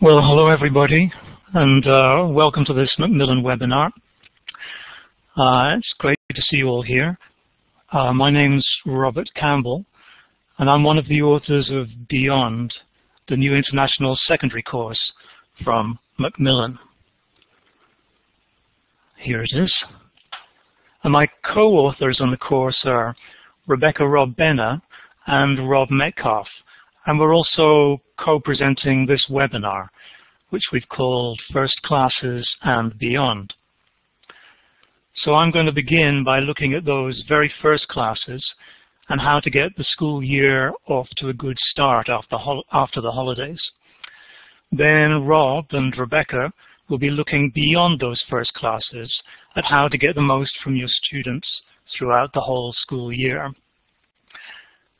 Well, hello everybody, and uh, welcome to this Macmillan webinar. Uh, it's great to see you all here. Uh, my name's Robert Campbell, and I'm one of the authors of Beyond, the new international secondary course from Macmillan. Here it is. And my co-authors on the course are Rebecca Robb Benne and Rob Metcalf, and we're also co-presenting this webinar, which we've called First Classes and Beyond. So I'm going to begin by looking at those very first classes and how to get the school year off to a good start after, after the holidays. Then Rob and Rebecca will be looking beyond those first classes at how to get the most from your students throughout the whole school year.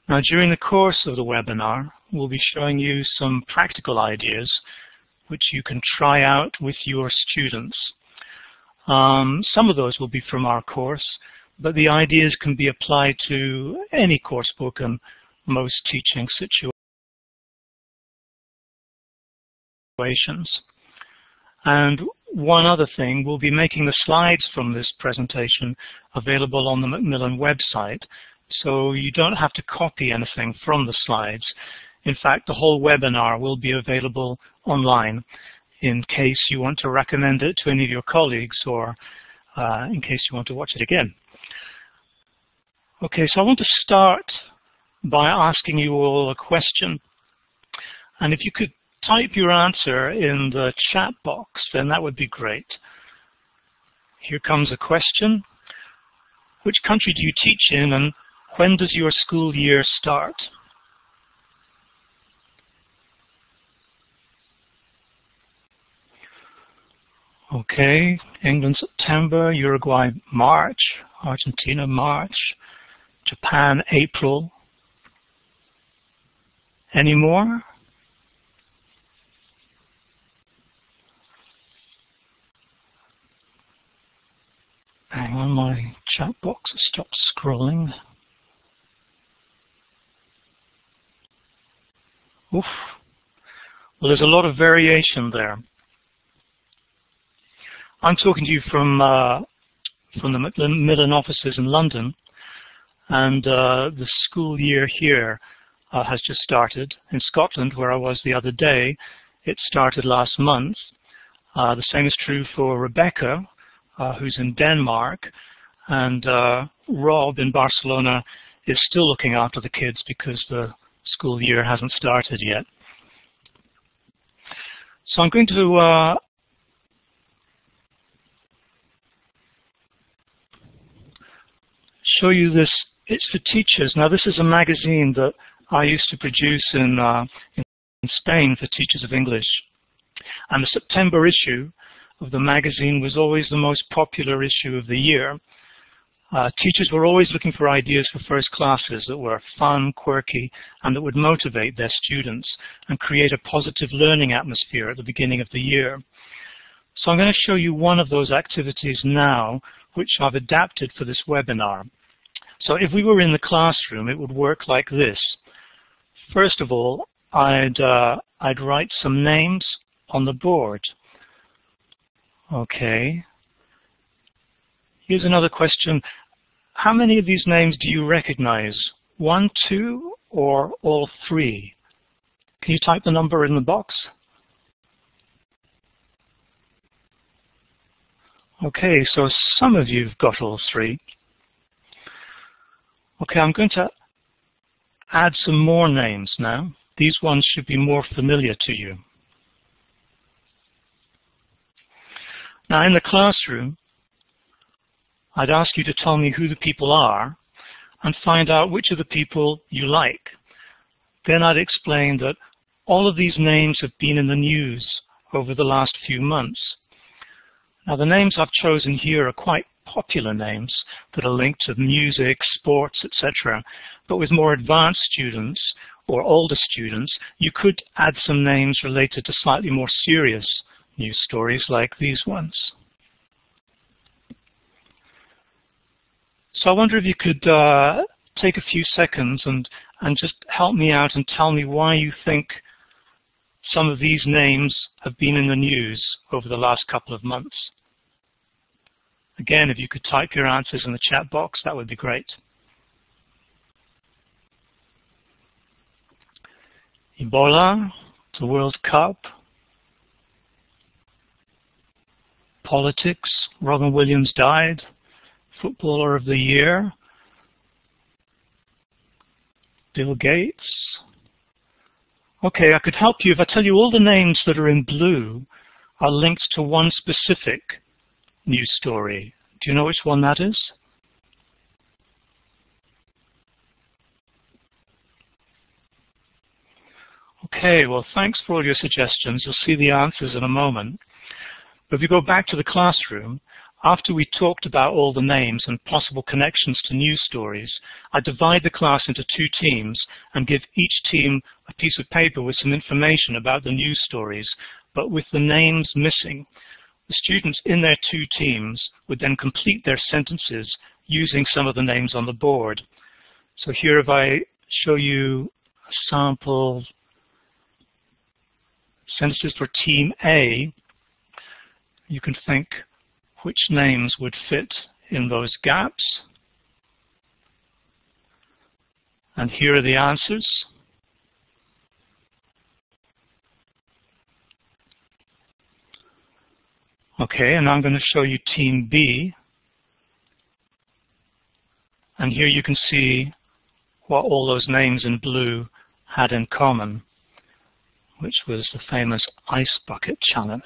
Now, during the course of the webinar, we'll be showing you some practical ideas which you can try out with your students. Um, some of those will be from our course, but the ideas can be applied to any course book and most teaching situations. And one other thing, we'll be making the slides from this presentation available on the Macmillan website, so you don't have to copy anything from the slides. In fact, the whole webinar will be available online in case you want to recommend it to any of your colleagues or uh, in case you want to watch it again. Okay, so I want to start by asking you all a question. And if you could type your answer in the chat box, then that would be great. Here comes a question. Which country do you teach in and when does your school year start? Okay, England September, Uruguay March, Argentina March, Japan April. Any more? Hang on, my chat box stopped scrolling. Oof. Well, there's a lot of variation there. I'm talking to you from uh, from the Macmillan offices in London, and uh, the school year here uh, has just started. In Scotland, where I was the other day, it started last month. Uh, the same is true for Rebecca, uh, who's in Denmark, and uh, Rob in Barcelona is still looking after the kids because the school year hasn't started yet. So I'm going to show you this. It's for teachers. Now this is a magazine that I used to produce in, uh, in Spain for teachers of English. And the September issue of the magazine was always the most popular issue of the year. Uh, teachers were always looking for ideas for first classes that were fun, quirky, and that would motivate their students and create a positive learning atmosphere at the beginning of the year. So I'm going to show you one of those activities now, which I've adapted for this webinar. So if we were in the classroom, it would work like this. First of all, I'd, uh, I'd write some names on the board. Okay, Here's another question. How many of these names do you recognize? One, two, or all three? Can you type the number in the box? Okay, so some of you have got all three. Okay, I'm going to add some more names now. These ones should be more familiar to you. Now in the classroom, I'd ask you to tell me who the people are and find out which of the people you like. Then I'd explain that all of these names have been in the news over the last few months. Now the names I've chosen here are quite popular names that are linked to music, sports, etc. But with more advanced students or older students, you could add some names related to slightly more serious news stories like these ones. So I wonder if you could uh, take a few seconds and, and just help me out and tell me why you think some of these names have been in the news over the last couple of months. Again, if you could type your answers in the chat box, that would be great. Ebola, the World Cup, politics, Robin Williams died, Footballer of the Year, Bill Gates. Okay, I could help you if I tell you all the names that are in blue are linked to one specific news story. Do you know which one that is? Okay, well, thanks for all your suggestions. You'll see the answers in a moment. But if you go back to the classroom, after we talked about all the names and possible connections to news stories, I divide the class into two teams and give each team a piece of paper with some information about the news stories, but with the names missing. The students in their two teams would then complete their sentences using some of the names on the board. So here if I show you a sample sentences for team A, you can think which names would fit in those gaps. And here are the answers. Okay, and I'm going to show you team B. And here you can see what all those names in blue had in common, which was the famous ice bucket challenge.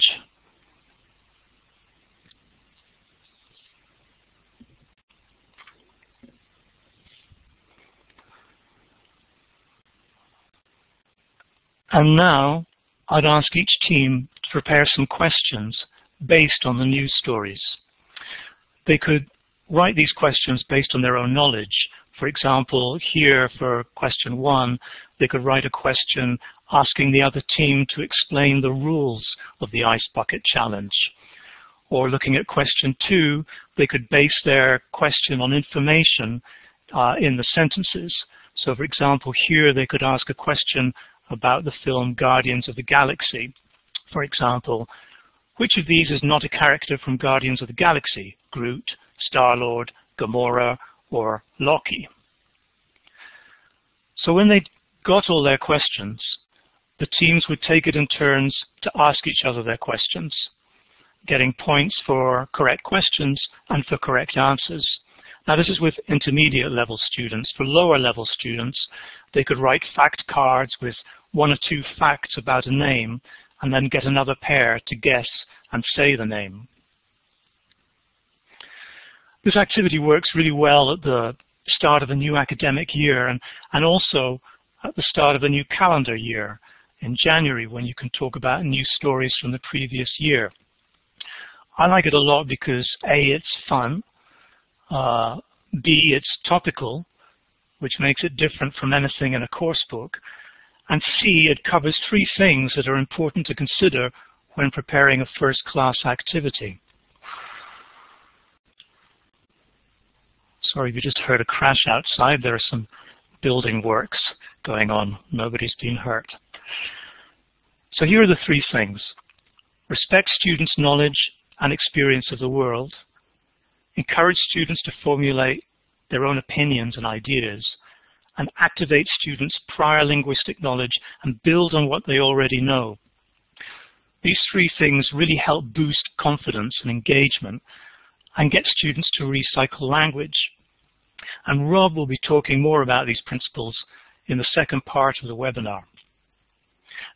And now I'd ask each team to prepare some questions based on the news stories. They could write these questions based on their own knowledge. For example, here for question one, they could write a question asking the other team to explain the rules of the Ice Bucket Challenge. Or looking at question two, they could base their question on information uh, in the sentences. So for example, here they could ask a question about the film Guardians of the Galaxy. For example, which of these is not a character from Guardians of the Galaxy? Groot, Star-Lord, Gamora, or Loki? So when they got all their questions, the teams would take it in turns to ask each other their questions, getting points for correct questions and for correct answers. Now this is with intermediate level students. For lower level students, they could write fact cards with one or two facts about a name and then get another pair to guess and say the name. This activity works really well at the start of a new academic year and, and also at the start of a new calendar year in January when you can talk about new stories from the previous year. I like it a lot because A, it's fun, uh, B, it's topical, which makes it different from anything in a course book, and C, it covers three things that are important to consider when preparing a first-class activity. Sorry, you just heard a crash outside. There are some building works going on. Nobody's been hurt. So here are the three things. Respect students' knowledge and experience of the world. Encourage students to formulate their own opinions and ideas and activate students' prior linguistic knowledge and build on what they already know. These three things really help boost confidence and engagement and get students to recycle language. And Rob will be talking more about these principles in the second part of the webinar.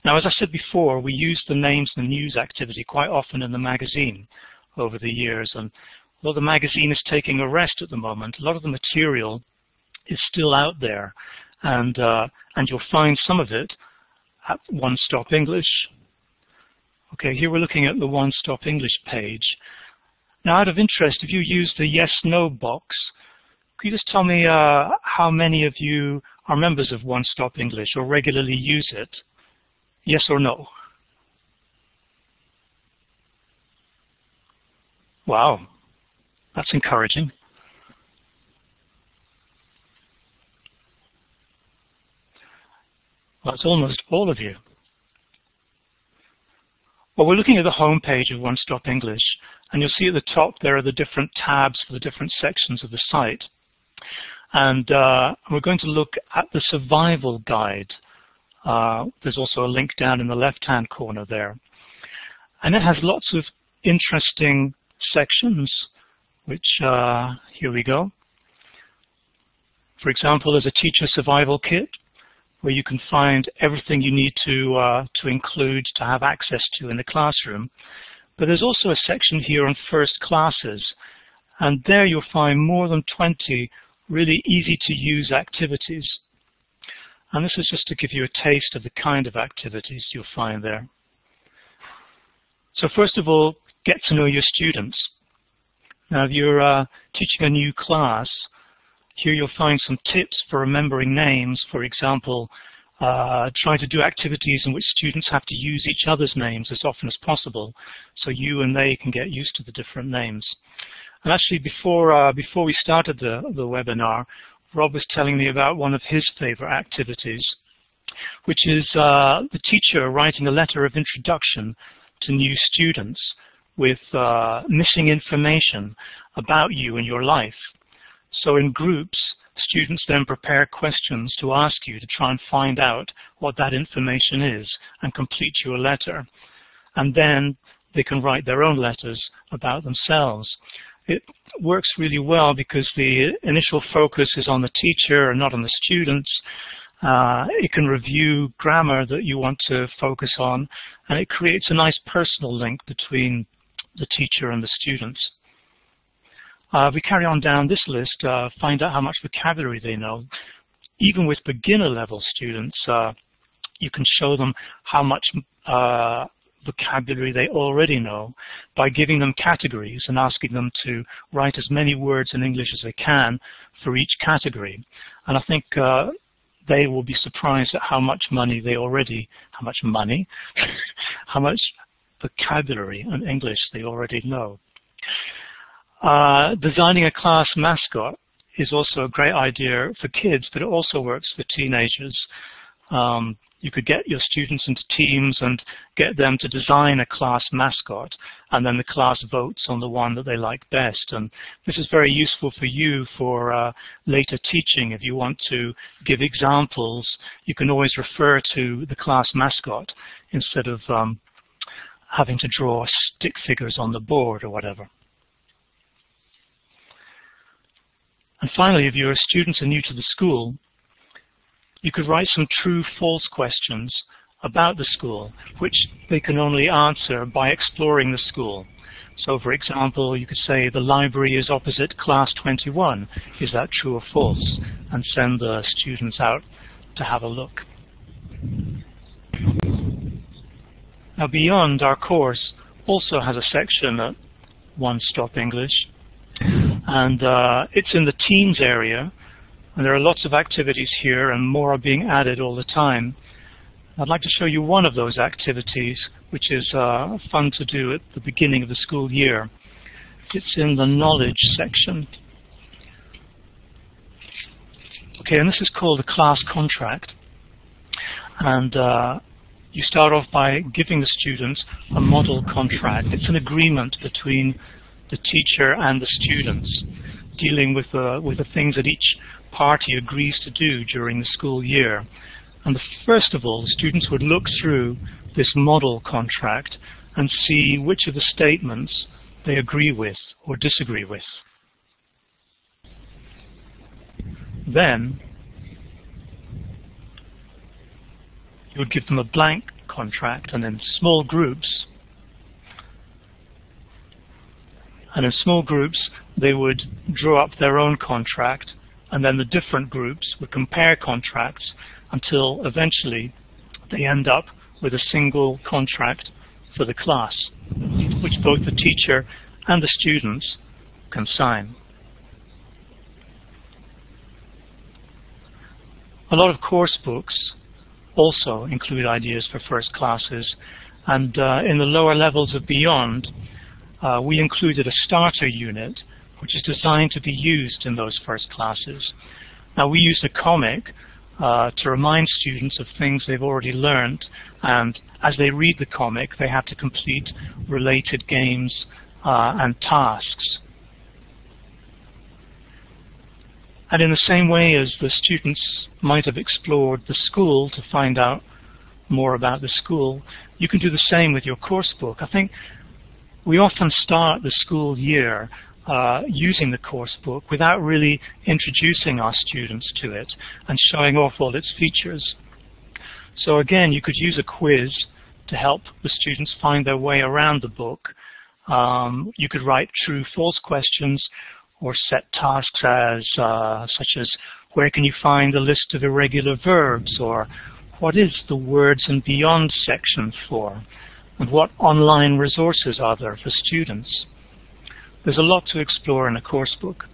Now, as I said before, we use the names in the news activity quite often in the magazine over the years. And although the magazine is taking a rest at the moment, a lot of the material is still out there. And, uh, and you'll find some of it at One Stop English. Okay, here we're looking at the One Stop English page. Now, out of interest, if you use the yes-no box, could you just tell me uh, how many of you are members of One Stop English or regularly use it? Yes or no? Wow, that's encouraging. It's almost all of you. Well, we're looking at the home page of One Stop English, and you'll see at the top there are the different tabs for the different sections of the site. And uh, we're going to look at the survival guide. Uh, there's also a link down in the left-hand corner there. And it has lots of interesting sections, which, uh, here we go. For example, there's a teacher survival kit, where you can find everything you need to, uh, to include to have access to in the classroom. But there's also a section here on first classes, and there you'll find more than 20 really easy to use activities. And this is just to give you a taste of the kind of activities you'll find there. So first of all, get to know your students. Now if you're uh, teaching a new class, here you'll find some tips for remembering names. For example, uh, try to do activities in which students have to use each other's names as often as possible so you and they can get used to the different names. And actually before, uh, before we started the, the webinar, Rob was telling me about one of his favorite activities, which is uh, the teacher writing a letter of introduction to new students with uh, missing information about you and your life. So in groups, students then prepare questions to ask you to try and find out what that information is and complete your letter. And then they can write their own letters about themselves. It works really well because the initial focus is on the teacher and not on the students. Uh, it can review grammar that you want to focus on, and it creates a nice personal link between the teacher and the students. Uh, we carry on down this list, uh, find out how much vocabulary they know. Even with beginner level students, uh, you can show them how much uh, vocabulary they already know by giving them categories and asking them to write as many words in English as they can for each category. And I think uh, they will be surprised at how much money they already, how much money, how much vocabulary and English they already know. Uh, designing a class mascot is also a great idea for kids, but it also works for teenagers. Um, you could get your students into teams and get them to design a class mascot, and then the class votes on the one that they like best. And this is very useful for you for uh, later teaching. If you want to give examples, you can always refer to the class mascot instead of um, having to draw stick figures on the board or whatever. And finally, if your students are new to the school, you could write some true-false questions about the school, which they can only answer by exploring the school. So for example, you could say the library is opposite class 21. Is that true or false? And send the students out to have a look. Now Beyond, our course also has a section at One Stop English and uh, it's in the teens area. And there are lots of activities here and more are being added all the time. I'd like to show you one of those activities, which is uh, fun to do at the beginning of the school year. It's in the knowledge section. Okay, and this is called a class contract. And uh, you start off by giving the students a model contract. It's an agreement between the teacher and the students, dealing with the, with the things that each party agrees to do during the school year. And the, first of all, the students would look through this model contract and see which of the statements they agree with or disagree with. Then, you would give them a blank contract and in small groups And in small groups, they would draw up their own contract, and then the different groups would compare contracts until eventually they end up with a single contract for the class, which both the teacher and the students can sign. A lot of course books also include ideas for first classes, and uh, in the lower levels of Beyond, uh, we included a starter unit which is designed to be used in those first classes. Now we used a comic uh, to remind students of things they've already learned, and as they read the comic, they have to complete related games uh, and tasks. And in the same way as the students might have explored the school to find out more about the school, you can do the same with your course book. I think we often start the school year uh, using the course book without really introducing our students to it and showing off all its features. So again, you could use a quiz to help the students find their way around the book. Um, you could write true-false questions or set tasks as uh, such as where can you find the list of irregular verbs or what is the words and beyond section for and what online resources are there for students. There's a lot to explore in a course book.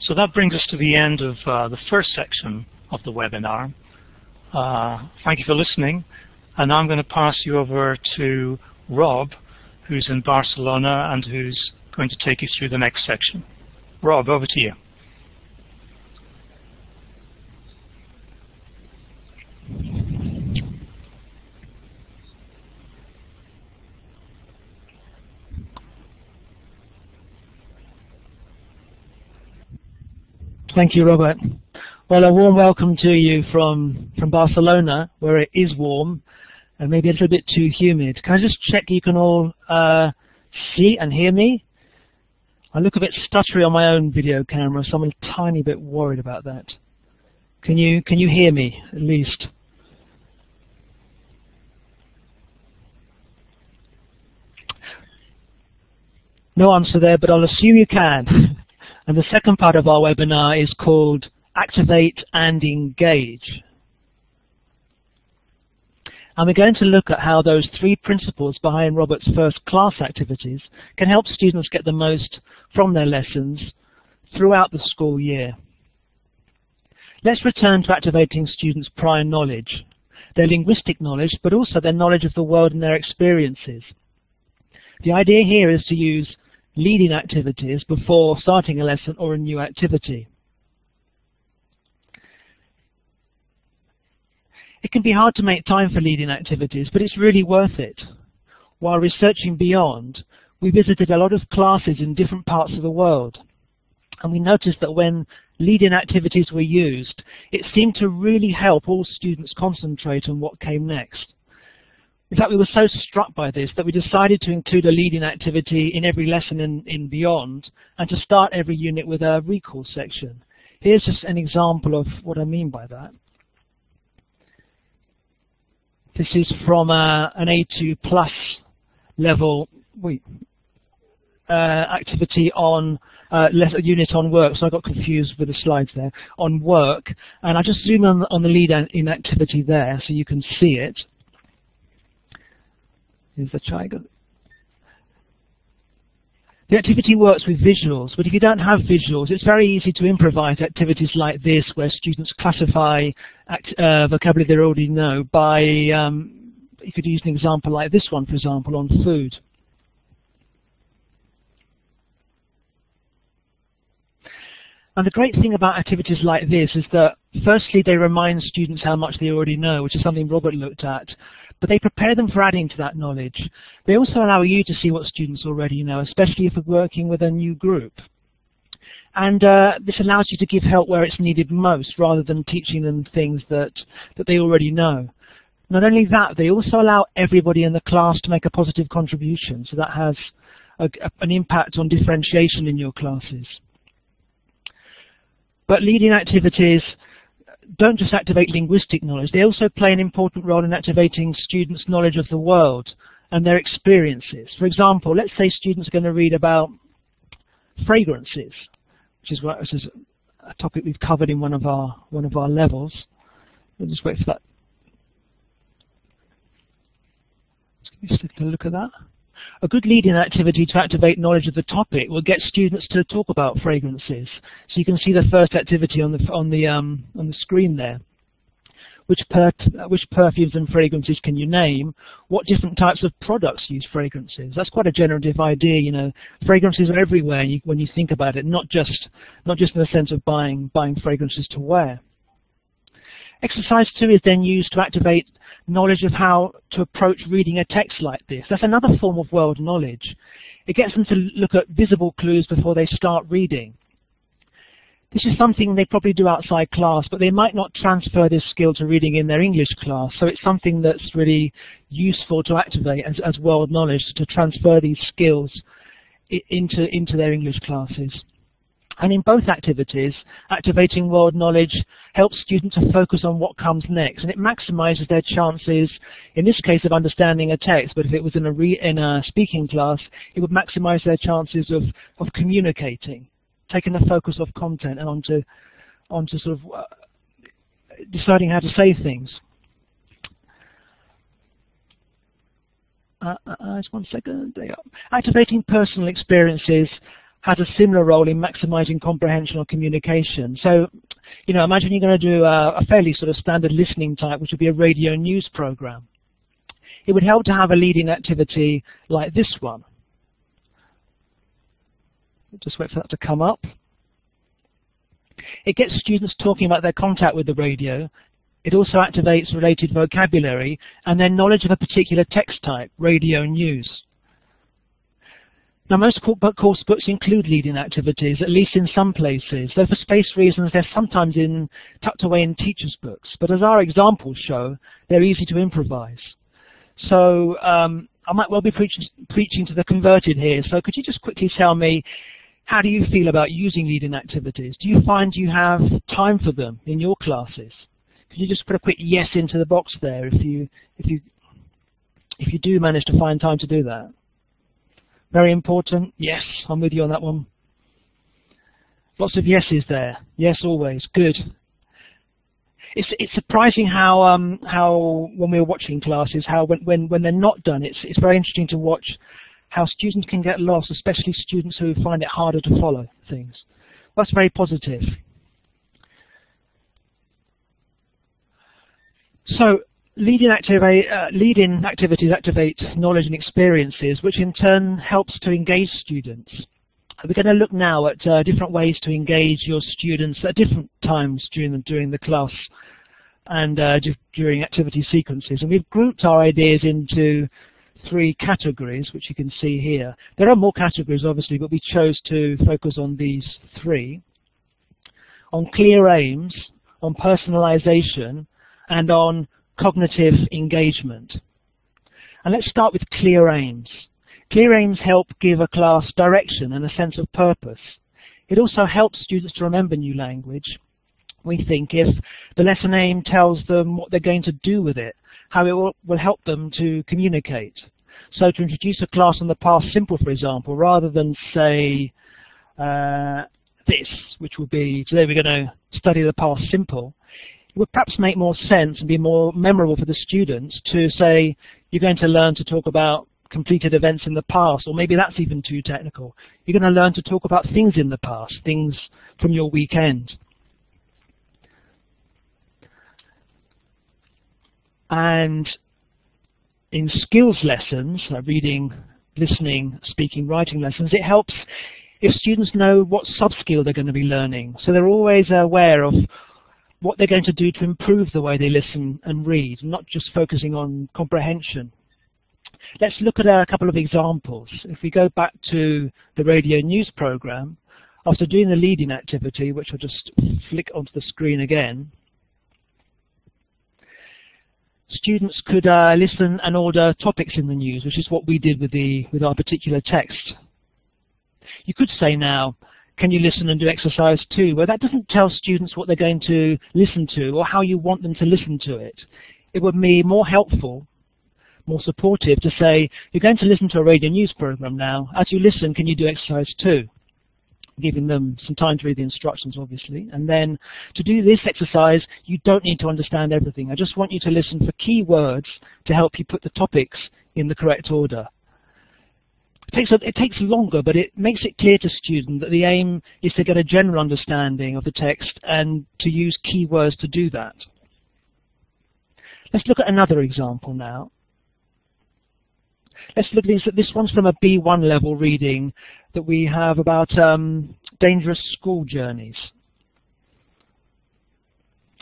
So that brings us to the end of uh, the first section of the webinar. Uh, thank you for listening. And I'm going to pass you over to Rob, who's in Barcelona and who's going to take you through the next section. Rob, over to you. Thank you, Robert. Well, a warm welcome to you from, from Barcelona, where it is warm and maybe a little bit too humid. Can I just check you can all uh, see and hear me? I look a bit stuttery on my own video camera, so I'm a tiny bit worried about that. Can you can you hear me at least? No answer there, but I'll assume you can. and the second part of our webinar is called Activate and Engage. And we're going to look at how those three principles behind Robert's first class activities can help students get the most from their lessons throughout the school year. Let's return to activating students' prior knowledge, their linguistic knowledge, but also their knowledge of the world and their experiences. The idea here is to use lead-in activities before starting a lesson or a new activity. It can be hard to make time for lead-in activities, but it's really worth it. While researching beyond, we visited a lot of classes in different parts of the world. And we noticed that when lead-in activities were used, it seemed to really help all students concentrate on what came next. In fact, we were so struck by this that we decided to include a lead-in activity in every lesson in, in Beyond and to start every unit with a recall section. Here's just an example of what I mean by that. This is from uh, an A2 plus level wait, uh, activity on uh, unit on work, so I got confused with the slides there, on work. And I just zoom on, on the lead in activity there so you can see it. Here's the triangle. The activity works with visuals, but if you don't have visuals, it's very easy to improvise activities like this where students classify uh, vocabulary they already know by, um, you could use an example like this one, for example, on food. And the great thing about activities like this is that firstly they remind students how much they already know, which is something Robert looked at but they prepare them for adding to that knowledge. They also allow you to see what students already know, especially if you're working with a new group. And uh, this allows you to give help where it's needed most, rather than teaching them things that, that they already know. Not only that, they also allow everybody in the class to make a positive contribution, so that has a, a, an impact on differentiation in your classes. But lead-in activities don't just activate linguistic knowledge, they also play an important role in activating students' knowledge of the world and their experiences. For example, let's say students are going to read about fragrances, which is, what, which is a topic we've covered in one of our one of our levels. We'll just wait for that. Let's take a look at that. A good lead-in activity to activate knowledge of the topic will get students to talk about fragrances. So you can see the first activity on the on the um, on the screen there. Which, per which perfumes and fragrances can you name? What different types of products use fragrances? That's quite a generative idea, you know. Fragrances are everywhere when you think about it, not just not just in the sense of buying buying fragrances to wear. Exercise 2 is then used to activate knowledge of how to approach reading a text like this. That's another form of world knowledge. It gets them to look at visible clues before they start reading. This is something they probably do outside class, but they might not transfer this skill to reading in their English class. So it's something that's really useful to activate as, as world knowledge, to transfer these skills into, into their English classes. And in both activities, activating world knowledge helps students to focus on what comes next, and it maximizes their chances, in this case, of understanding a text, but if it was in a, in a speaking class, it would maximize their chances of, of communicating, taking the focus off content and onto, onto sort of uh, deciding how to say things. Uh, uh, uh just one second. Activating personal experiences has a similar role in maximizing comprehension or communication. So, you know, imagine you're going to do a, a fairly sort of standard listening type, which would be a radio news program. It would help to have a lead-in activity like this one. Just wait for that to come up. It gets students talking about their contact with the radio. It also activates related vocabulary and their knowledge of a particular text type, radio news. Now, most course books include lead-in activities, at least in some places, though for space reasons they're sometimes in, tucked away in teachers' books. But as our examples show, they're easy to improvise. So um, I might well be preaching, preaching to the converted here. So could you just quickly tell me, how do you feel about using lead-in activities? Do you find you have time for them in your classes? Could you just put a quick yes into the box there if you, if you, if you do manage to find time to do that? Very important. Yes, I'm with you on that one. Lots of yeses there. Yes, always. Good. It's it's surprising how um how when we were watching classes how when when when they're not done it's it's very interesting to watch how students can get lost, especially students who find it harder to follow things. That's very positive. So Lead-in, uh, lead-in activities activate knowledge and experiences, which in turn helps to engage students. We're going to look now at uh, different ways to engage your students at different times during the, during the class and uh, during activity sequences. And we've grouped our ideas into three categories, which you can see here. There are more categories, obviously, but we chose to focus on these three. On clear aims, on personalization, and on cognitive engagement. And let's start with clear aims. Clear aims help give a class direction and a sense of purpose. It also helps students to remember new language. We think if the lesson aim tells them what they're going to do with it, how it will, will help them to communicate. So to introduce a class on the past simple, for example, rather than say uh, this, which would be, today we're going to study the past simple, would perhaps make more sense and be more memorable for the students to say, you're going to learn to talk about completed events in the past, or maybe that's even too technical. You're going to learn to talk about things in the past, things from your weekend. And in skills lessons, like reading, listening, speaking, writing lessons, it helps if students know what sub-skill they're going to be learning. So they're always aware of what they're going to do to improve the way they listen and read, not just focusing on comprehension. Let's look at a couple of examples. If we go back to the radio news program, after doing the lead-in activity, which I'll just flick onto the screen again, students could uh, listen and order topics in the news, which is what we did with, the, with our particular text. You could say now, can you listen and do exercise two? Well, that doesn't tell students what they're going to listen to or how you want them to listen to it. It would be more helpful, more supportive to say, you're going to listen to a radio news program now. As you listen, can you do exercise two? Giving them some time to read the instructions, obviously. And then to do this exercise, you don't need to understand everything. I just want you to listen for key words to help you put the topics in the correct order. It takes, it takes longer, but it makes it clear to students that the aim is to get a general understanding of the text and to use keywords to do that. Let's look at another example now. Let's look at this. This one's from a B1 level reading that we have about um, dangerous school journeys.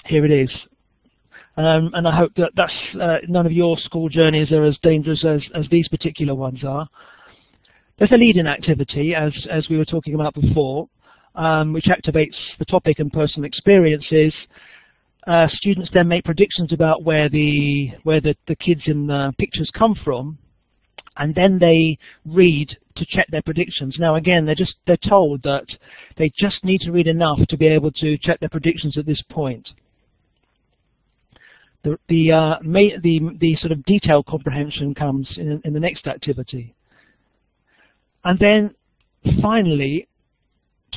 Here it is. Um, and I hope that that's, uh, none of your school journeys are as dangerous as, as these particular ones are. There's a lead-in activity, as, as we were talking about before, um, which activates the topic and personal experiences. Uh, students then make predictions about where the where the, the kids in the pictures come from, and then they read to check their predictions. Now again, they're just they're told that they just need to read enough to be able to check their predictions at this point. The the uh, the, the sort of detailed comprehension comes in, in the next activity. And then finally,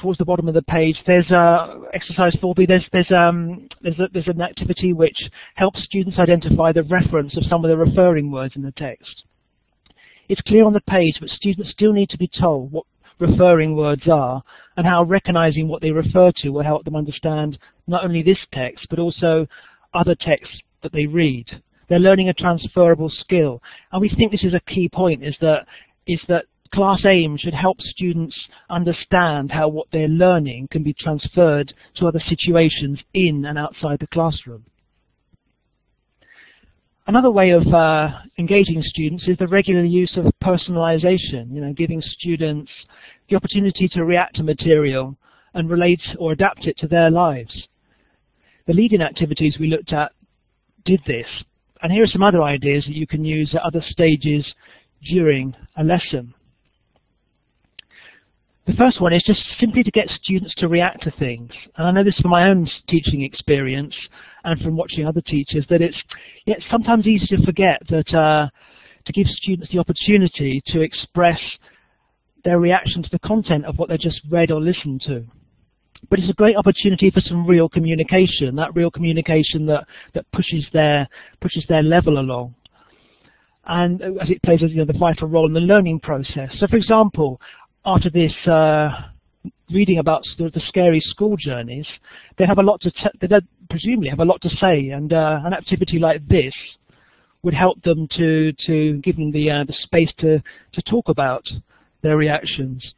towards the bottom of the page, there's uh, exercise 4b. There's there's um there's a, there's an activity which helps students identify the reference of some of the referring words in the text. It's clear on the page, but students still need to be told what referring words are and how recognizing what they refer to will help them understand not only this text but also other texts that they read. They're learning a transferable skill, and we think this is a key point: is that is that class aim should help students understand how what they're learning can be transferred to other situations in and outside the classroom. Another way of uh, engaging students is the regular use of personalization, you know, giving students the opportunity to react to material and relate or adapt it to their lives. The lead-in activities we looked at did this, and here are some other ideas that you can use at other stages during a lesson. The first one is just simply to get students to react to things. And I know this from my own teaching experience and from watching other teachers, that it's, it's sometimes easy to forget that uh, to give students the opportunity to express their reaction to the content of what they just read or listened to. But it's a great opportunity for some real communication, that real communication that, that pushes their pushes their level along and as it plays you know, the vital role in the learning process. So for example, after this uh, reading about the, the, scary school journeys, they have a lot to they presumably have a lot to say, and uh, an activity like this would help them to to give them the uh, the space to to talk about their reactions.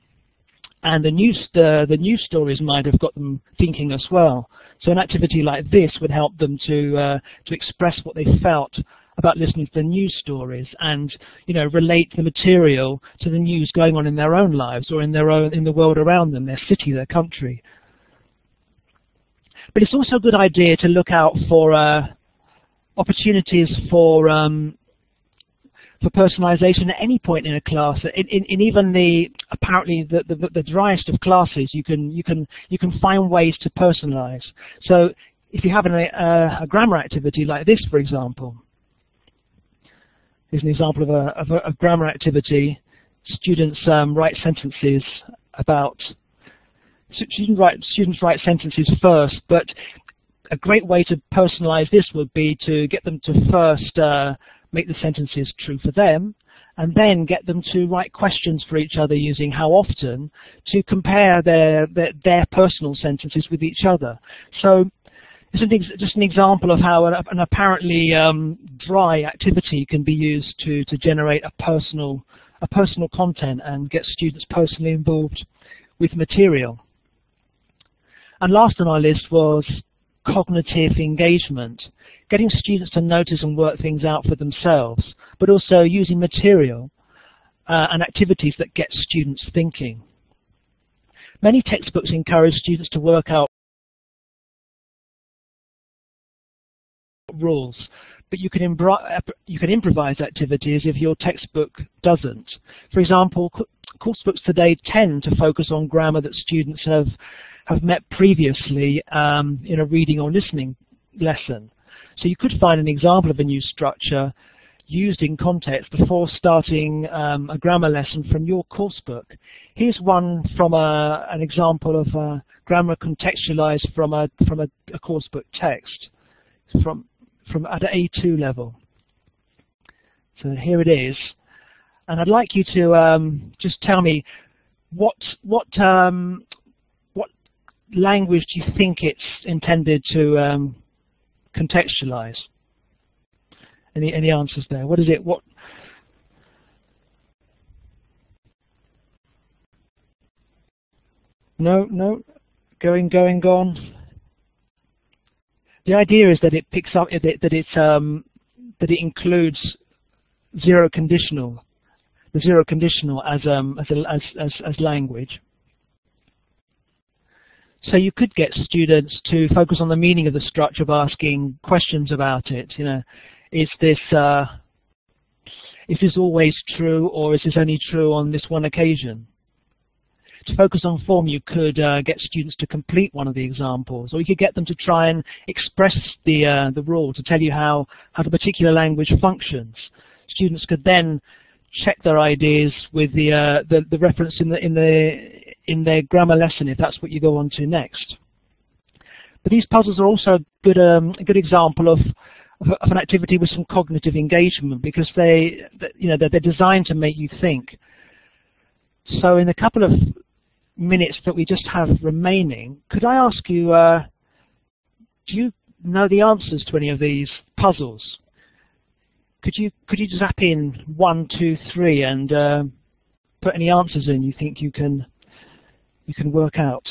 And the news the the news stories might have got them thinking as well. So an activity like this would help them to uh, to express what they felt about listening to the news stories and you know relate the material to the news going on in their own lives or in their own in the world around them, their city, their country. But it's also a good idea to look out for uh, opportunities for um, for personalization at any point in a class. In, in, in even the apparently the, the, the, driest of classes, you can you can you can find ways to personalize. So if you have an, uh, a grammar activity like this, for example, Here's an example of a, of a, a grammar activity. Students um, write sentences about students write students write sentences first, but a great way to personalize this would be to get them to first uh, make the sentences true for them, and then get them to write questions for each other using how often to compare their, their, their personal sentences with each other. So it's just an example of how an, an apparently um, dry activity can be used to, to generate a personal, a personal content and get students personally involved with material. And last on our list was cognitive engagement, getting students to notice and work things out for themselves, but also using material uh, and activities that get students thinking. Many textbooks encourage students to work out rules. But you can, you can improvise activities if your textbook doesn't. For example, course books today tend to focus on grammar that students have, have met previously um, in a reading or listening lesson. So you could find an example of a new structure used in context before starting um, a grammar lesson from your course book. Here's one from a, an example of uh, grammar contextualized from a from a, a course book text from from at A2 level. So here it is. And I'd like you to um, just tell me what what um, what language do you think it's intended to um, contextualize? Any any answers there? What is it? What No, no. Going, going, gone. The idea is that it picks up that it, that it, um, that it includes zero conditional, the zero conditional as um, as, a, as as as language. So you could get students to focus on the meaning of the structure by asking questions about it. You know, is this uh, is this always true, or is this only true on this one occasion? To focus on form, you could uh, get students to complete one of the examples, or you could get them to try and express the uh, the rule to tell you how how the particular language functions. Students could then check their ideas with the uh, the, the reference in the in the in their grammar lesson if that's what you go on to next. But these puzzles are also a good um, a good example of of an activity with some cognitive engagement because they, you know, they're, they're designed to make you think. So in a couple of minutes that we just have remaining, could I ask you, uh, do you know the answers to any of these puzzles? Could you could you zap in one, two, three, and uh, put any answers in you think you can you can work out?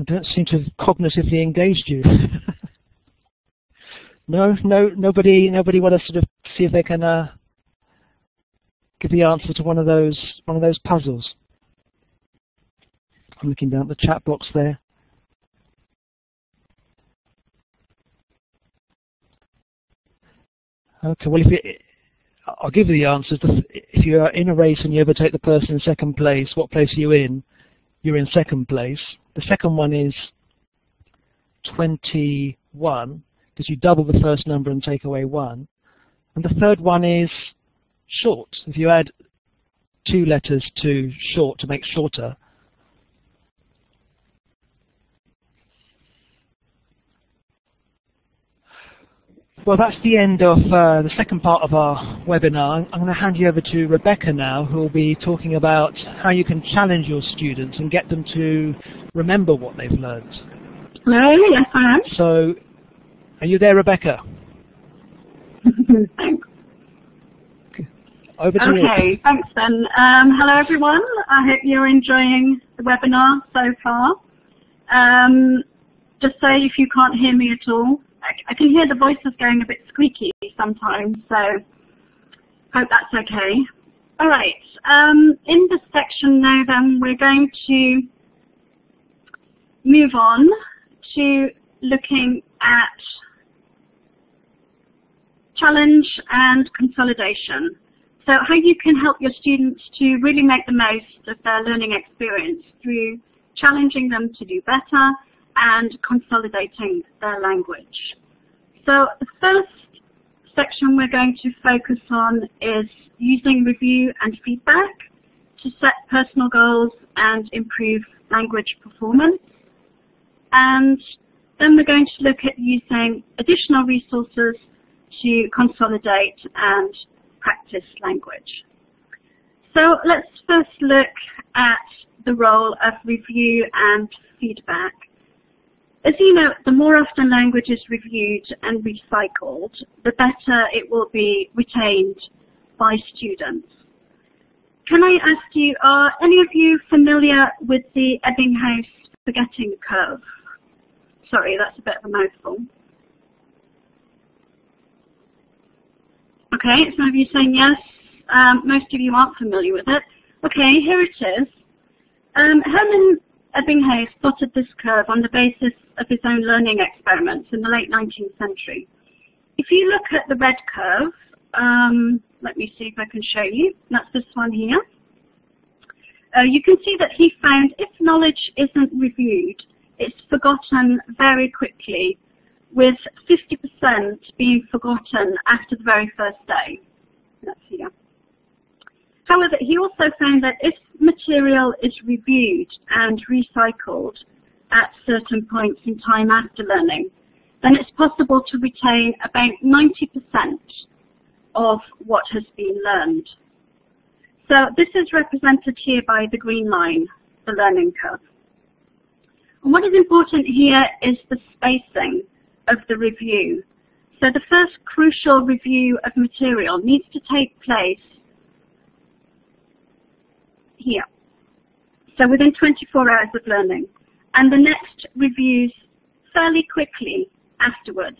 I don't seem to have cognitively engaged you. no, no, nobody, nobody want to sort of see if they can uh, give the answer to one of those, one of those puzzles. I'm looking down at the chat box there. Okay, well, if it, I'll give you the answers. If you're in a race and you overtake the person in second place, what place are you in? You're in second place. The second one is 21, because you double the first number and take away 1. And the third one is short. If you add two letters to short to make shorter, Well, that's the end of uh, the second part of our webinar. I'm going to hand you over to Rebecca now, who will be talking about how you can challenge your students and get them to remember what they've learned. Hello, yes I am. So, are you there, Rebecca? thanks. Over to okay, you. Okay, thanks then. Um, hello everyone. I hope you're enjoying the webinar so far. Um, just say if you can't hear me at all, I can hear the voices going a bit squeaky sometimes, so hope that's okay. All right, um, in this section now then, we're going to move on to looking at challenge and consolidation. So how you can help your students to really make the most of their learning experience through challenging them to do better and consolidating their language. So the first section we're going to focus on is using review and feedback to set personal goals and improve language performance. And then we're going to look at using additional resources to consolidate and practice language. So let's first look at the role of review and feedback. As you know, the more often language is reviewed and recycled, the better it will be retained by students. Can I ask you, are any of you familiar with the Ebbinghaus forgetting curve? Sorry, that's a bit of a mouthful. Okay, some of you saying yes. Um, most of you aren't familiar with it. Okay, here it is. Um, Hermann Ebbinghaus plotted this curve on the basis of his own learning experiments in the late 19th century. If you look at the red curve, um, let me see if I can show you. That's this one here. Uh, you can see that he found if knowledge isn't reviewed, it's forgotten very quickly, with 50% being forgotten after the very first day. That's here. However, he also found that if material is reviewed and recycled at certain points in time after learning, then it's possible to retain about 90% of what has been learned. So this is represented here by the green line, the learning curve. What is important here is the spacing of the review. So the first crucial review of material needs to take place here. So within 24 hours of learning. And the next reviews fairly quickly afterwards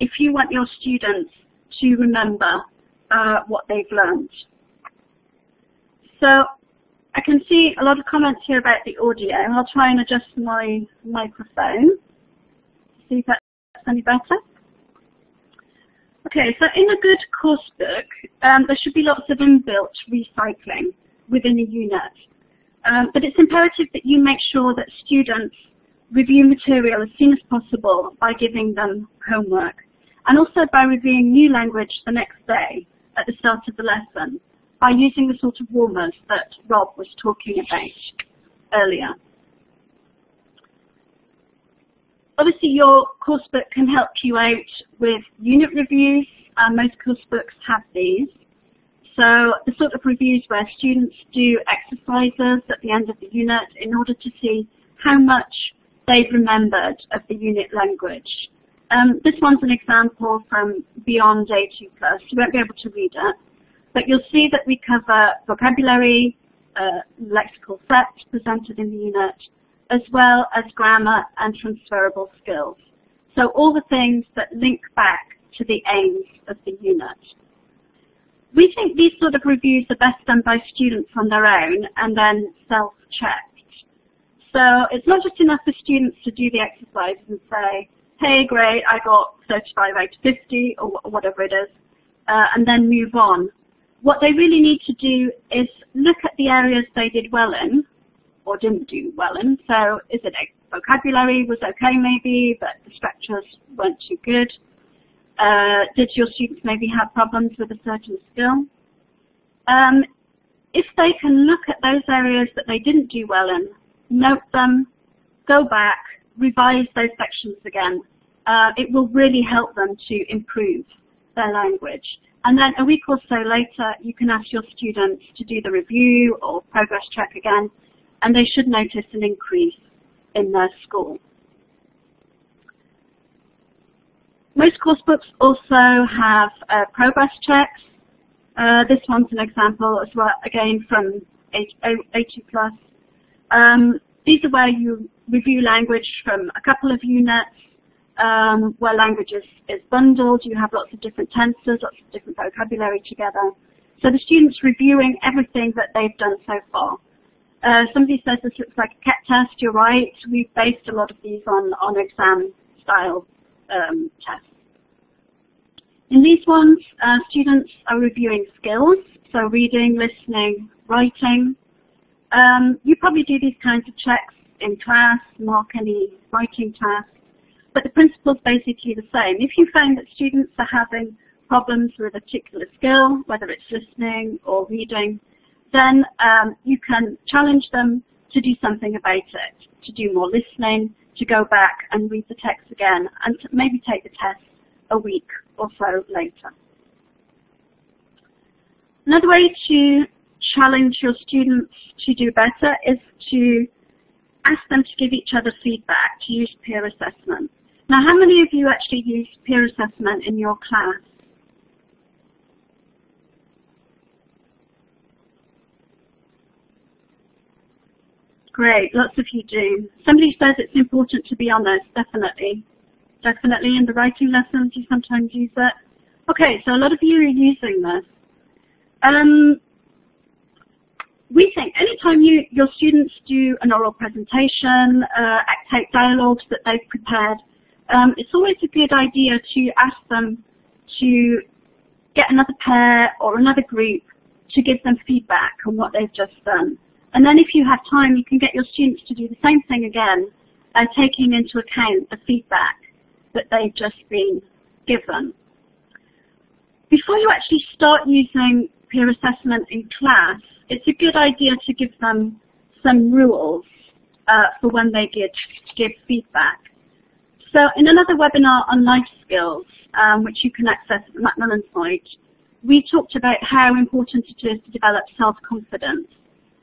if you want your students to remember uh, what they've learned. So I can see a lot of comments here about the audio. I'll try and adjust my microphone. See if that's any better. Okay, so in a good course book, um, there should be lots of inbuilt recycling within a unit. Um, but it's imperative that you make sure that students review material as soon as possible by giving them homework and also by reviewing new language the next day at the start of the lesson by using the sort of warmers that Rob was talking about earlier. Obviously your course book can help you out with unit reviews. Uh, most course books have these. So the sort of reviews where students do exercises at the end of the unit in order to see how much they've remembered of the unit language. Um, this one's an example from Beyond A2+. You won't be able to read it, but you'll see that we cover vocabulary, uh, lexical sets presented in the unit, as well as grammar and transferable skills. So all the things that link back to the aims of the unit. We think these sort of reviews are best done by students on their own and then self-checked. So it's not just enough for students to do the exercise and say, hey, great, I got 35 out of 50 or whatever it is, uh, and then move on. What they really need to do is look at the areas they did well in or didn't do well in. So is it a vocabulary was okay maybe, but the structures weren't too good? Uh, did your students maybe have problems with a certain skill? Um, if they can look at those areas that they didn't do well in, note them, go back, revise those sections again, uh, it will really help them to improve their language. And then a week or so later, you can ask your students to do the review or progress check again, and they should notice an increase in their score. Most course books also have uh, progress checks. Uh, this one's an example as well, again from A2+. Um, these are where you review language from a couple of units, um, where language is, is bundled. You have lots of different tenses, lots of different vocabulary together. So the student's reviewing everything that they've done so far. Uh, somebody says this looks like a KET test. You're right. We've based a lot of these on, on exam style um, tests. In these ones, uh, students are reviewing skills, so reading, listening, writing. Um, you probably do these kinds of checks in class, mark any writing tasks, but the principle is basically the same. If you find that students are having problems with a particular skill, whether it's listening or reading, then um, you can challenge them to do something about it, to do more listening, to go back and read the text again, and maybe take the test a week or so later. Another way to challenge your students to do better is to ask them to give each other feedback, to use peer assessment. Now, how many of you actually use peer assessment in your class? Great, lots of you do. Somebody says it's important to be honest, definitely. Definitely in the writing lessons you sometimes use it. Okay, so a lot of you are using this. Um, we think anytime you, your students do an oral presentation, uh, act out dialogues that they've prepared, um, it's always a good idea to ask them to get another pair or another group to give them feedback on what they've just done. And then if you have time, you can get your students to do the same thing again, uh, taking into account the feedback that they've just been given. Before you actually start using peer assessment in class, it's a good idea to give them some rules uh, for when they give, give feedback. So in another webinar on life skills, um, which you can access at the Macmillan site, we talked about how important it is to develop self-confidence.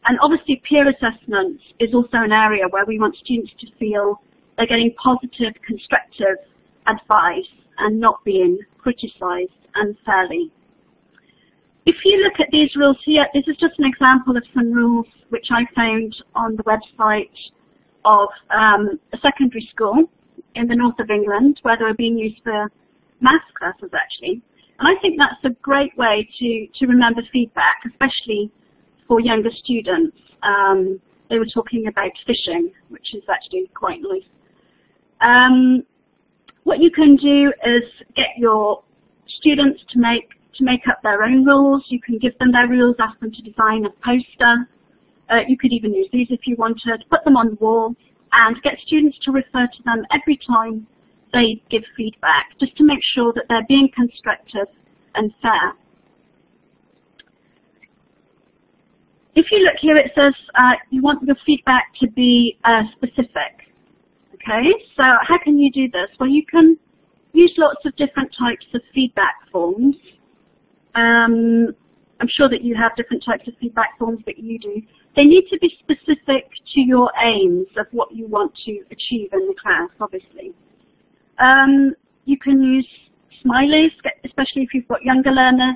And obviously peer assessment is also an area where we want students to feel they're getting positive, constructive advice and not being criticised unfairly. If you look at these rules here, this is just an example of some rules which I found on the website of um, a secondary school in the north of England where they were being used for maths classes actually. And I think that's a great way to, to remember feedback, especially for younger students. Um, they were talking about fishing, which is actually quite nice. Um, what you can do is get your students to make to make up their own rules. You can give them their rules, ask them to design a poster. Uh, you could even use these if you wanted. Put them on the wall and get students to refer to them every time they give feedback, just to make sure that they're being constructive and fair. If you look here, it says uh, you want your feedback to be uh, specific. Okay, so how can you do this? Well, you can use lots of different types of feedback forms. Um, I'm sure that you have different types of feedback forms that you do. They need to be specific to your aims of what you want to achieve in the class, obviously. Um, you can use smileys, especially if you've got younger learners.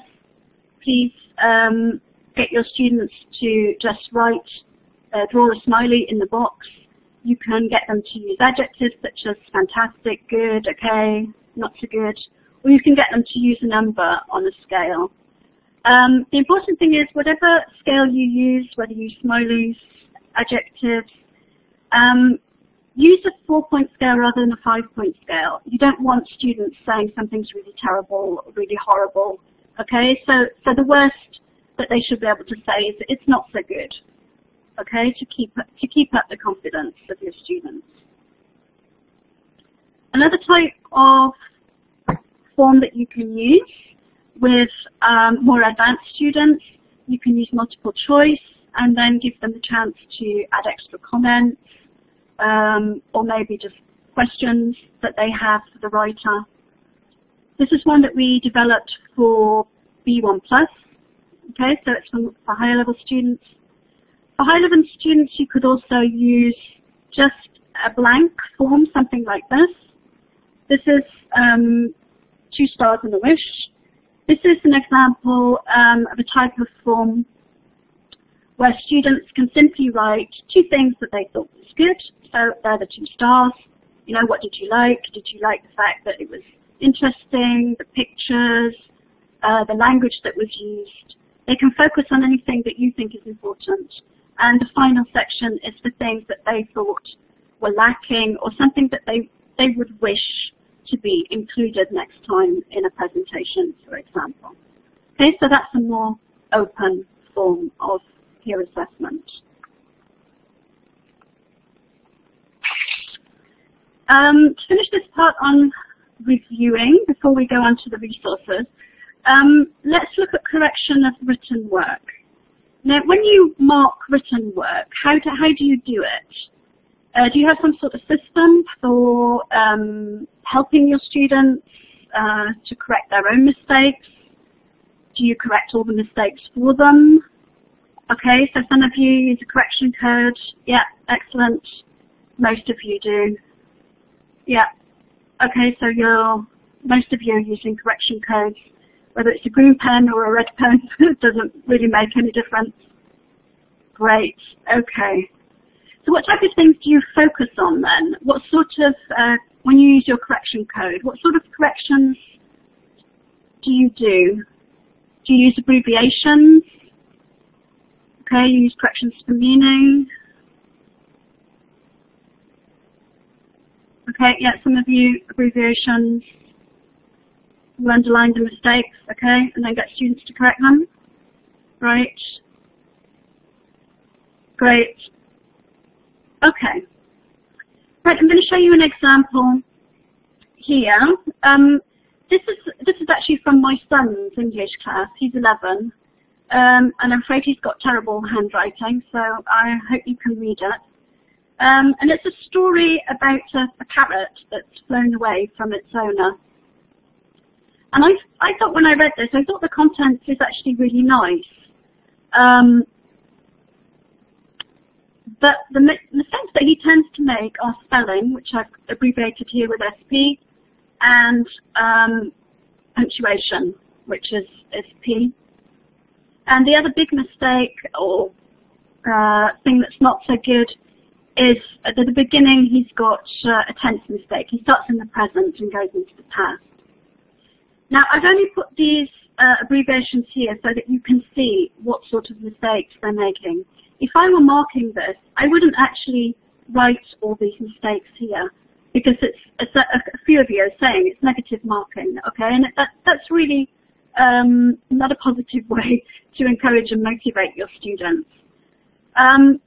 Please um, get your students to just write, uh, draw a smiley in the box. You can get them to use adjectives such as fantastic, good, okay, not so good, or you can get them to use a number on a scale. Um, the important thing is whatever scale you use, whether you use smileys, adjectives, um, use a four-point scale rather than a five-point scale. You don't want students saying something's really terrible, really horrible. Okay, so so the worst that they should be able to say is it's not so good. Okay, to keep to keep up the confidence of your students. Another type of form that you can use with um, more advanced students, you can use multiple choice and then give them the chance to add extra comments um, or maybe just questions that they have for the writer. This is one that we developed for B1+. Plus. Okay, so it's for, higher level students. For high level students, you could also use just a blank form, something like this. This is um, two stars and a wish. This is an example um, of a type of form where students can simply write two things that they thought was good. So they're the two stars. You know, what did you like? Did you like the fact that it was interesting, the pictures, uh, the language that was used? They can focus on anything that you think is important. And the final section is the things that they thought were lacking or something that they, they would wish to be included next time in a presentation, for example. Okay, so that's a more open form of peer assessment. Um, to finish this part on reviewing, before we go on to the resources, um, let's look at correction of written work. Now, when you mark written work, how do, how do you do it? Uh, do you have some sort of system for um, helping your students uh, to correct their own mistakes? Do you correct all the mistakes for them? Okay, so some of you use a correction code. Yeah, excellent. Most of you do. Yeah. Okay, so you're, most of you are using correction codes. Whether it's a green pen or a red pen, it doesn't really make any difference. Great. Okay. So what type of things do you focus on then? What sort of, uh, when you use your correction code, what sort of corrections do you do? Do you use abbreviations? Okay, you use corrections for meaning. Okay, yeah, some of you abbreviations You underline the mistakes, okay, and then get students to correct them. Right. Great. Okay. Right, I'm going to show you an example here. Um, this is this is actually from my son's English class. He's 11, um, and I'm afraid he's got terrible handwriting, so I hope you can read it. Um, and it's a story about a, a, parrot that's flown away from its owner. And I, I thought when I read this, I thought the content is actually really nice. Um, but the mistakes that he tends to make are spelling, which I've abbreviated here with SP, and um, punctuation, which is, is P. And the other big mistake or uh, thing that's not so good is at the beginning he's got uh, a tense mistake. He starts in the present and goes into the past. Now I've only put these uh, abbreviations here so that you can see what sort of mistakes they're making. If I were marking this, I wouldn't actually write all these mistakes here because it's, it's a, a, few of you are saying it's negative marking, okay, and that, that's really um, not a positive way to encourage and motivate your students. Um,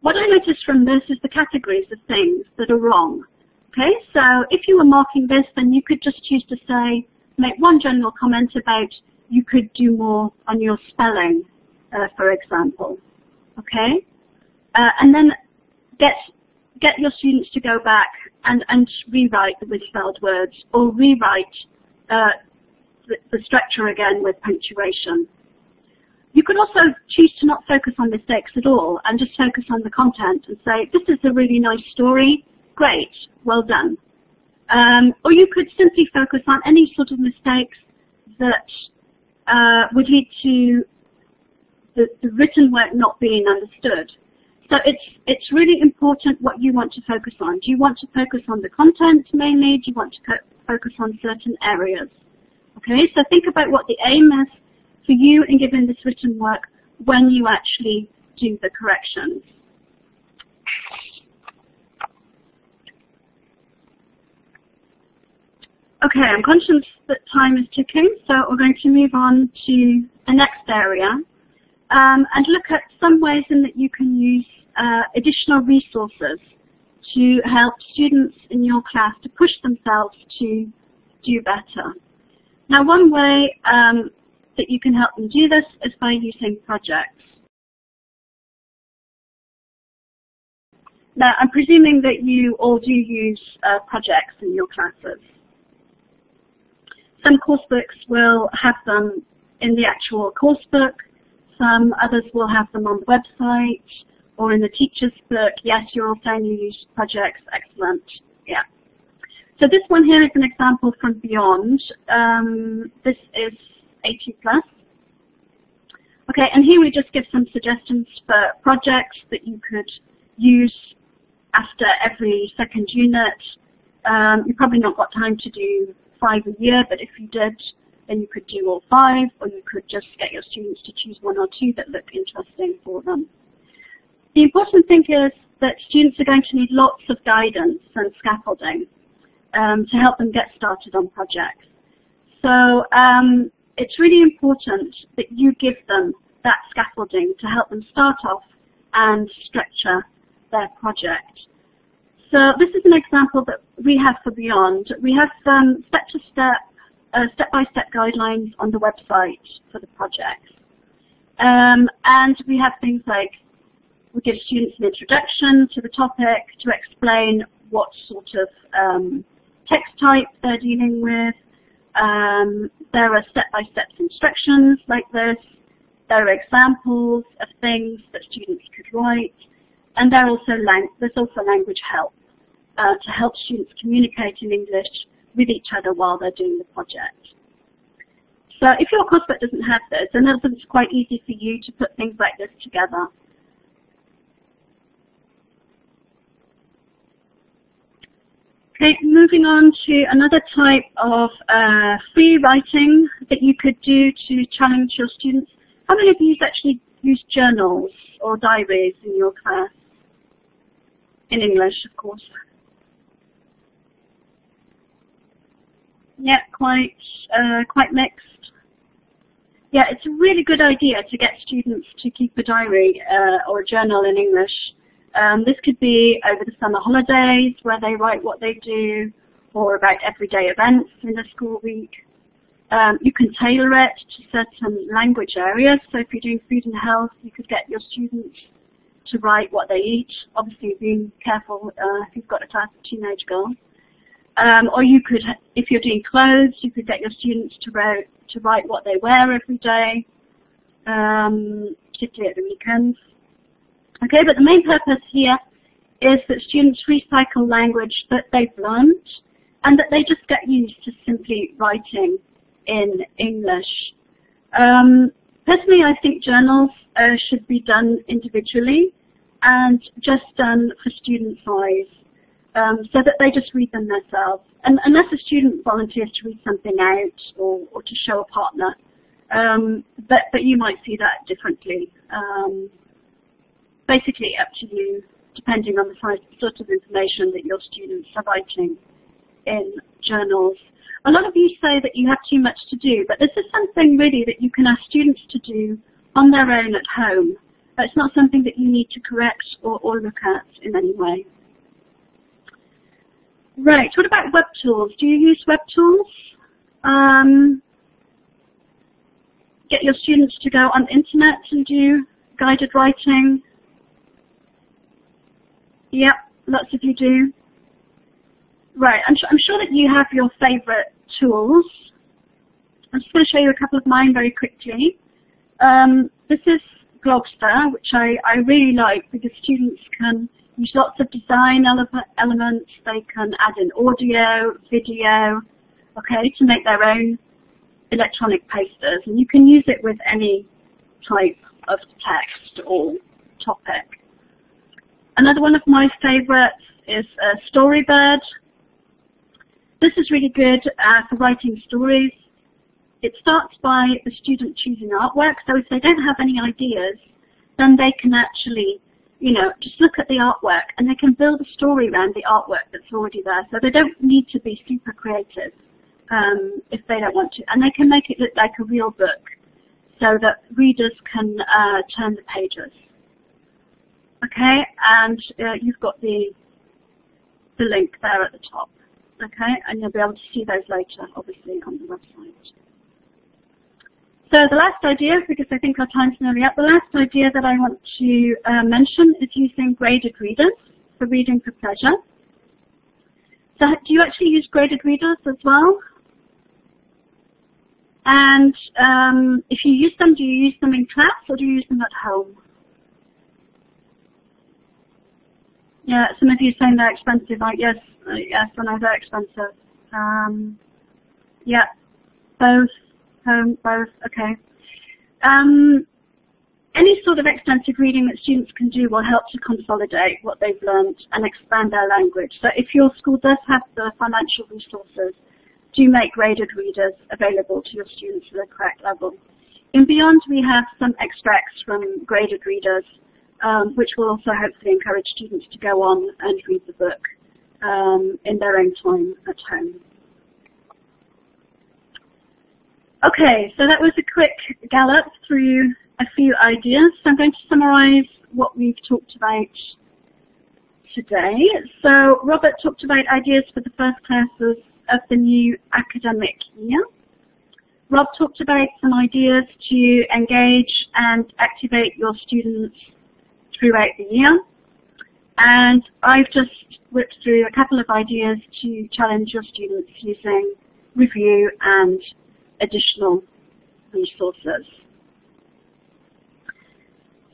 what I noticed from this is the categories of things that are wrong. Okay, so if you were marking this, then you could just choose to say, make one general comment about you could do more on your spelling, uh, for example. Okay, uh, and then get get your students to go back and, and rewrite the misspelled words or rewrite uh, the, the structure again with punctuation. You could also choose to not focus on mistakes at all and just focus on the content and say, this is a really nice story, great, well done. Um, or you could simply focus on any sort of mistakes that uh, would lead to the, the written work not being understood. So it's, it's really important what you want to focus on. Do you want to focus on the content mainly? Do you want to focus on certain areas? Okay, so think about what the aim is for you in giving this written work when you actually do the corrections. Okay, I'm conscious that time is ticking, so we're going to move on to the next area um, and look at some ways in that you can use uh, additional resources to help students in your class to push themselves to do better. Now one way um, that you can help them do this is by using projects. Now I'm presuming that you all do use uh, projects in your classes. Some course books will have them in the actual course book, some others will have them on the website, or in the teacher's book, yes, you're saying you use projects, excellent, yeah. So this one here is an example from Beyond. Um, this is A2 plus. Okay, and here we just give some suggestions for projects that you could use after every second unit. Um, you've probably not got time to do five a year, but if you did, then you could do all five, or you could just get your students to choose one or two that look interesting for them. The important thing is that students are going to need lots of guidance and scaffolding um, to help them get started on projects. So um, it's really important that you give them that scaffolding to help them start off and structure their project. So this is an example that we have for Beyond. We have um, step-to-step, uh, step-by-step guidelines on the website for the project. Um, and we have things like we give students an introduction to the topic to explain what sort of um, text type they're dealing with. Um, there are step-by-step -step instructions like this. There are examples of things that students could write. And there also there's also language help uh, to help students communicate in English with each other while they're doing the project. So if your coursebook doesn't have this, then it's quite easy for you to put things like this together Okay, moving on to another type of uh, free writing that you could do to challenge your students. How many of you actually use journals or diaries in your class? In English, of course. Yeah, quite, uh, quite mixed. Yeah, it's a really good idea to get students to keep a diary uh, or a journal in English um, this could be over the summer holidays where they write what they do or about everyday events in the school week. Um, you can tailor it to certain language areas. So if you're doing food and health, you could get your students to write what they eat. Obviously, being careful uh, if you've got a class of teenage girl. Um, or you could, if you're doing clothes, you could get your students to write, to write what they wear every day, um, particularly at the weekends. Okay, but the main purpose here is that students recycle language that they've learned and that they just get used to simply writing in English. Um, personally, I think journals uh, should be done individually and just done for student size um, so that they just read them themselves. And unless a student volunteers to read something out or, or to show a partner, um, but, but you might see that differently. Um, basically up to you, depending on the size, sort of information that your students are writing in journals. A lot of you say that you have too much to do, but this is something really that you can ask students to do on their own at home. It's not something that you need to correct or, or look at in any way. Right, what about web tools? Do you use web tools? Um, get your students to go on the internet and do guided writing. Yep, lots of you do. Right, I'm, I'm sure that you have your favorite tools. I'm just going to show you a couple of mine very quickly. Um, this is Glogster, which I, I really like because students can use lots of design ele elements. They can add in audio, video, okay, to make their own electronic posters. And you can use it with any type of text or topic. Another one of my favorites is uh, Storybird. This is really good uh, for writing stories. It starts by the student choosing artwork, so if they don't have any ideas, then they can actually, you know, just look at the artwork and they can build a story around the artwork that's already there. So they don't need to be super creative um, if they don't want to. And they can make it look like a real book so that readers can uh, turn the pages. Okay, and uh, you've got the, the link there at the top. Okay, and you'll be able to see those later, obviously, on the website. So the last idea, because I think our time's nearly up, the last idea that I want to uh, mention is using graded readers for reading for pleasure. So do you actually use graded readers as well? And um, if you use them, do you use them in class or do you use them at home? Yeah, some of you saying they're expensive. Like yes, yes, I know they're expensive. Um, yeah, both home, both, okay. Um, any sort of extensive reading that students can do will help to consolidate what they've learned and expand their language. So if your school does have the financial resources, do make graded readers available to your students at the correct level. In Beyond, we have some extracts from graded readers, um, which will also hopefully encourage students to go on and read the book um, in their own time at home. Okay, so that was a quick gallop through a few ideas. So I'm going to summarize what we've talked about today. So Robert talked about ideas for the first classes of the new academic year. Rob talked about some ideas to engage and activate your students throughout the year. And I've just whipped through a couple of ideas to challenge your students using review and additional resources.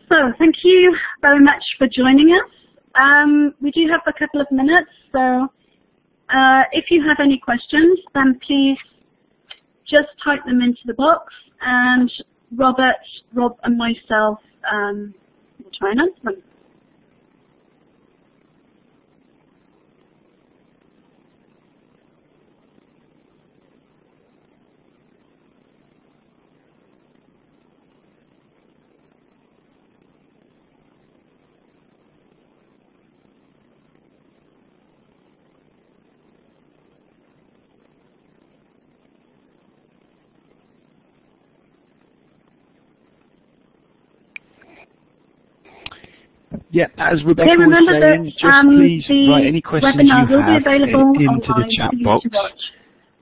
So thank you very much for joining us. Um, we do have a couple of minutes, so uh, if you have any questions, then please just type them into the box, and Robert, Rob, and myself um, will try and answer them. Yeah, as Rebecca Okay, was remember saying, that, just um, please write any questions you will be have available in- into the chat box,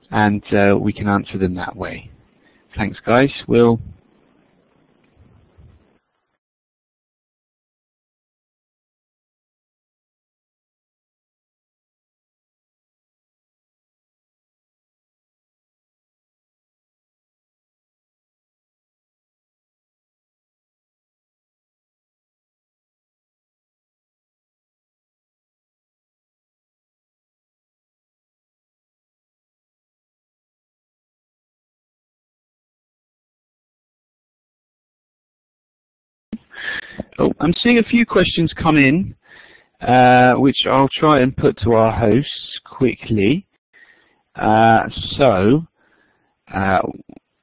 and uh, we can answer them that way. Thanks, guys. We'll Oh, I'm seeing a few questions come in, uh, which I'll try and put to our hosts quickly. Uh, so, uh,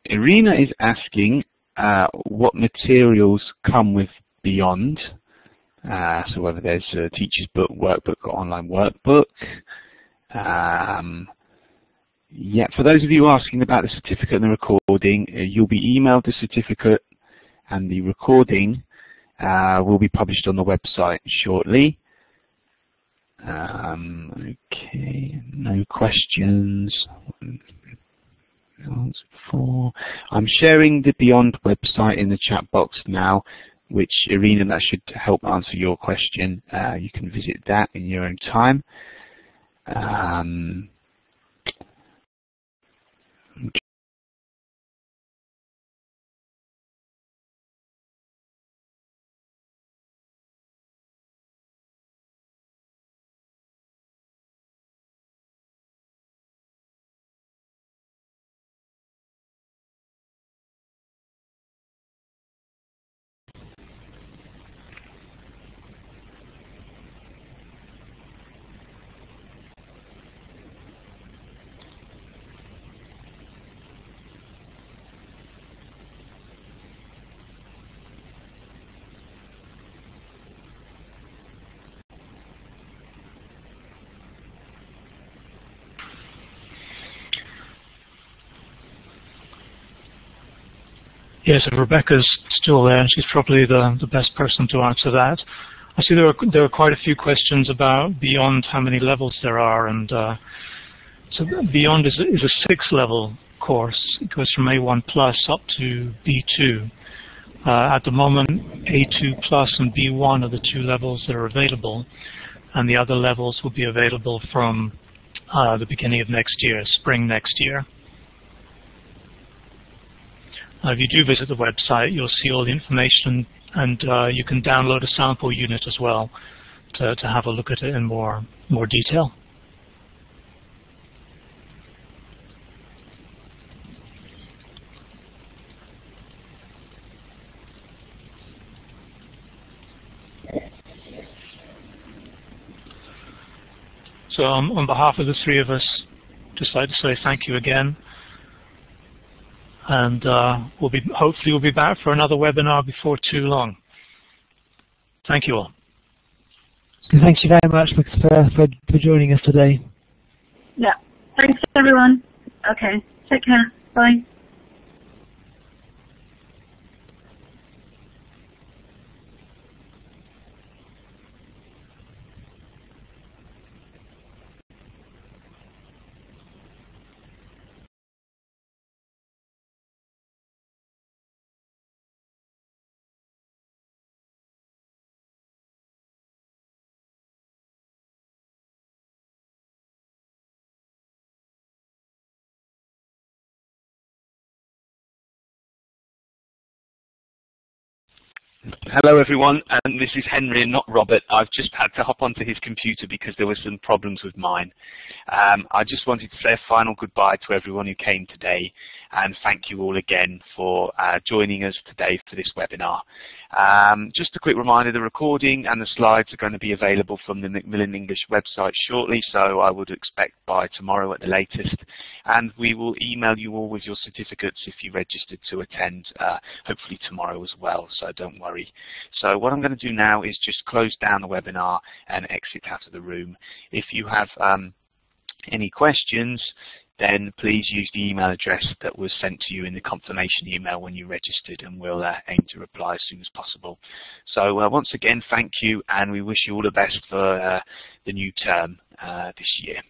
Irina is asking uh, what materials come with Beyond. Uh, so whether there's a teacher's book, workbook, or online workbook. Um, yeah, for those of you asking about the certificate and the recording, uh, you'll be emailed the certificate and the recording uh, will be published on the website shortly. Um, okay, no questions. Four. I'm sharing the Beyond website in the chat box now, which Irina, that should help answer your question. Uh, you can visit that in your own time. Um, Yes, if Rebecca's still there, she's probably the, the best person to answer that. I see there are, there are quite a few questions about beyond how many levels there are, and uh, so beyond is, is a six-level course. It goes from A1 plus up to B2. Uh, at the moment, A2 plus and B1 are the two levels that are available, and the other levels will be available from uh, the beginning of next year, spring next year. Uh, if you do visit the website, you'll see all the information and uh, you can download a sample unit as well to, to have a look at it in more, more detail. So um, on behalf of the three of us, just like to say thank you again and uh, we'll be hopefully we'll be back for another webinar before too long. Thank you all. Thank you very much for, for, for joining us today. Yeah. Thanks, everyone. Okay. Take care. Bye. Hello everyone, and this is Henry and not Robert. I've just had to hop onto his computer because there were some problems with mine. Um, I just wanted to say a final goodbye to everyone who came today and thank you all again for uh, joining us today for this webinar. Um, just a quick reminder, the recording and the slides are going to be available from the Macmillan English website shortly, so I would expect by tomorrow at the latest. And we will email you all with your certificates if you registered to attend, uh, hopefully tomorrow as well, so don't worry. So what I'm going to do now is just close down the webinar and exit out of the room. If you have um, any questions, then please use the email address that was sent to you in the confirmation email when you registered and we'll uh, aim to reply as soon as possible. So uh, once again, thank you and we wish you all the best for uh, the new term uh, this year.